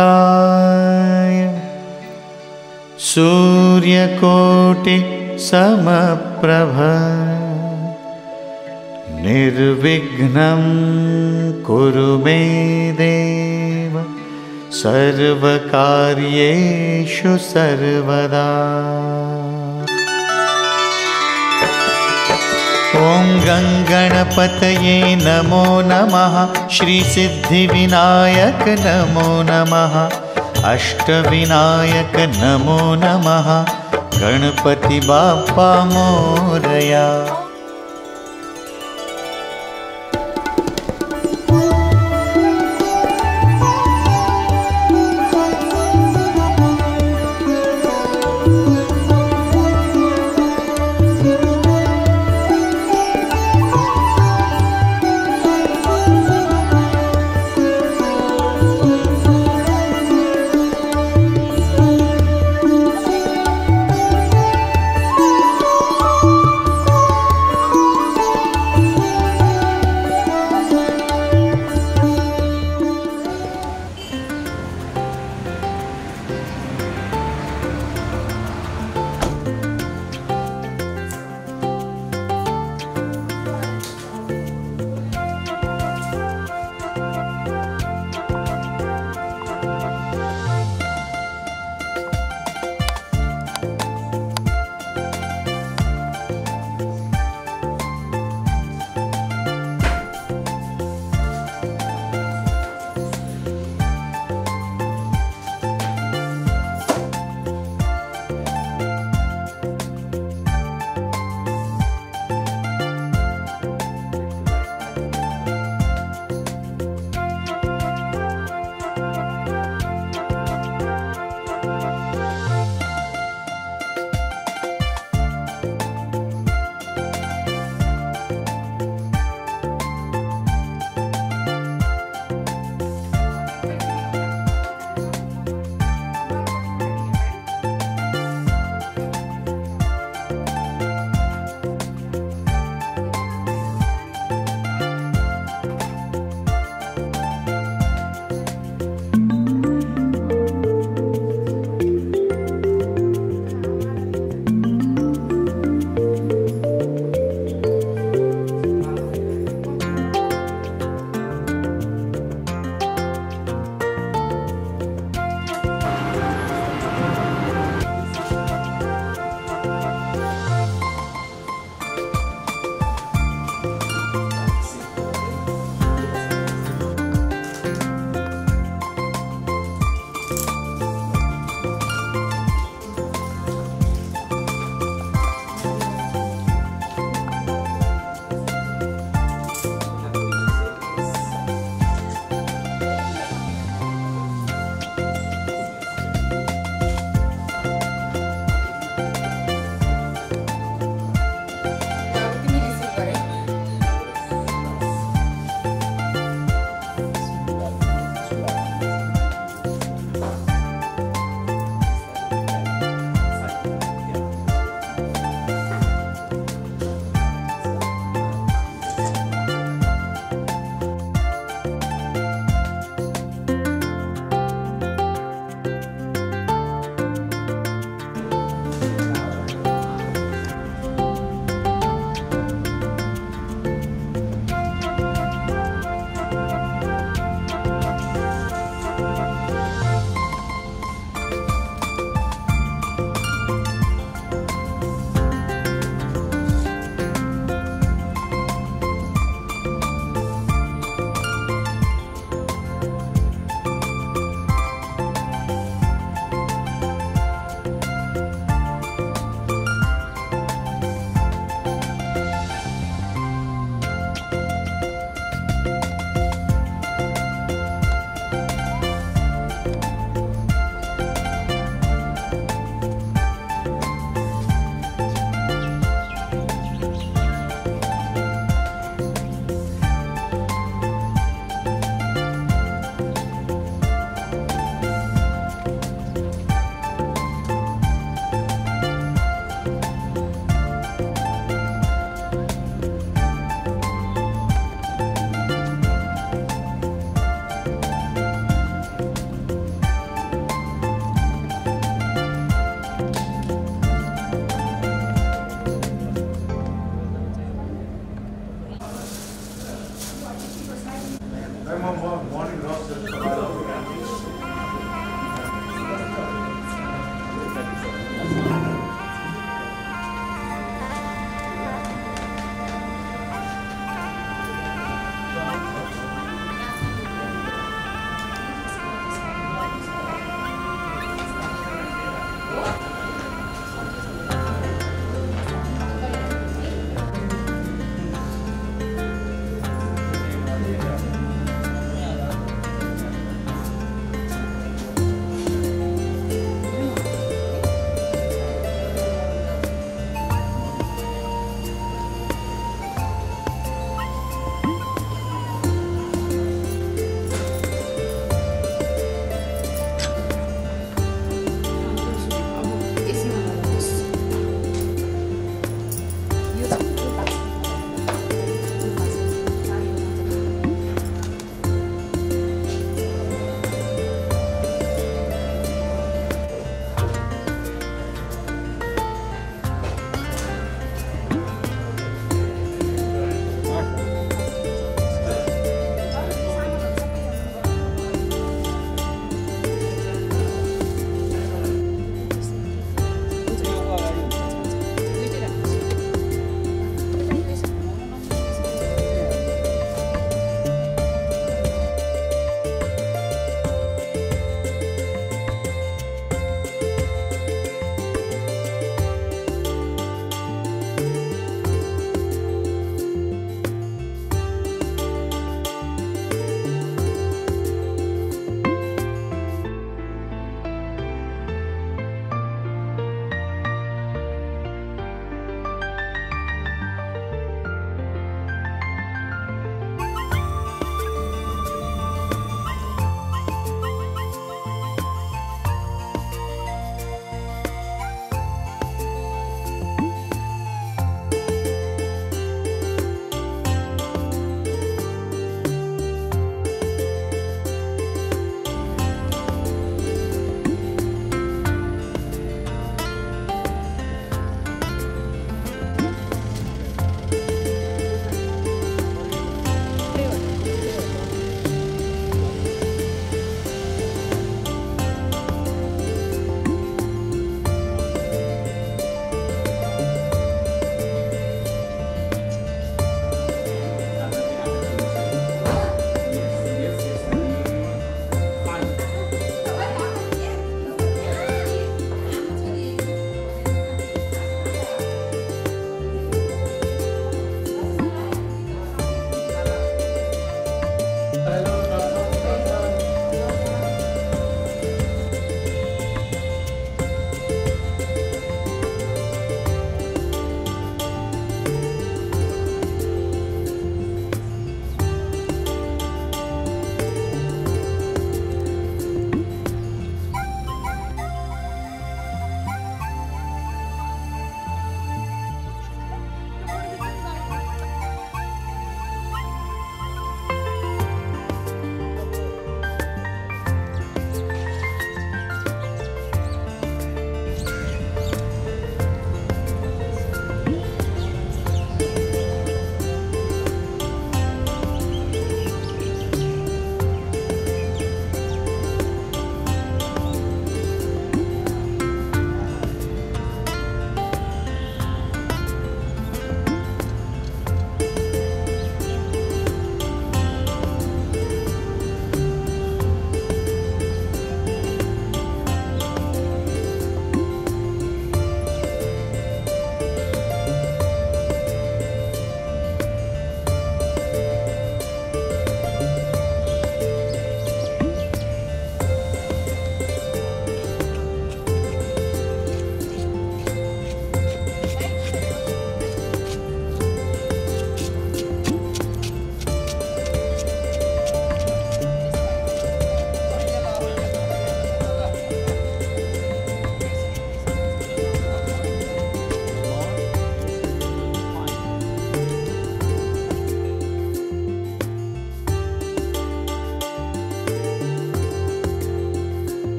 वक्रतुण्डमहाकाय सूर्यकोटिसमप्रभ निर्विघ्नं कुरु मे देव। सर्वकार्येषु सर्वदा। ॐ गङ्गणपतये नमो नमः। श्रीसिद्धिविनायक नमो नमः। अष्टविनायक नमो नमः। गणपतिबाप्पा मोरया।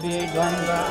द्वन्द्व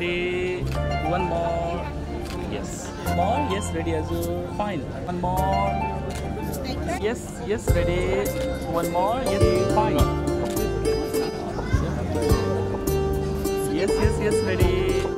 ready. One more. Yes. More. Yes, ready Azur. Fine. One more. Yes, yes, ready. One more. Yes, fine. Yes, yes, yes. Ready,